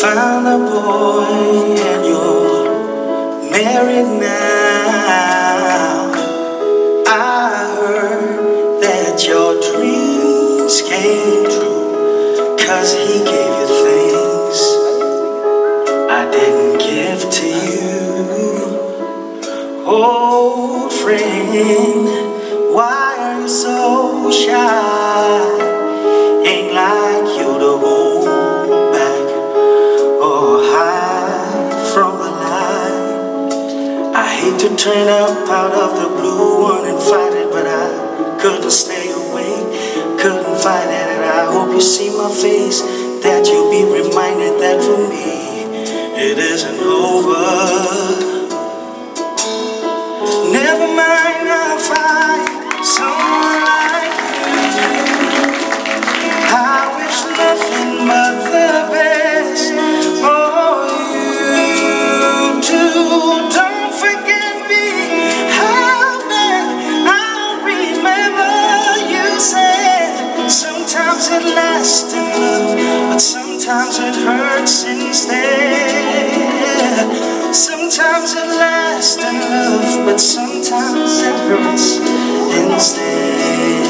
found a boy and you're married now. I heard that your dreams came true, cause he gave you things I didn't give to you. Old friend, why are you so shy? to turn up out of the blue and fight it, but I couldn't stay awake, couldn't fight it. And I hope you see my face, that you'll be reminded that for me, it isn't over. Sometimes it hurts instead. Sometimes it lasts in love, but sometimes it hurts instead.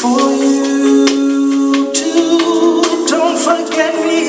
for you too. Don't forget me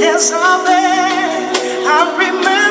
yes, I'm there. I remember.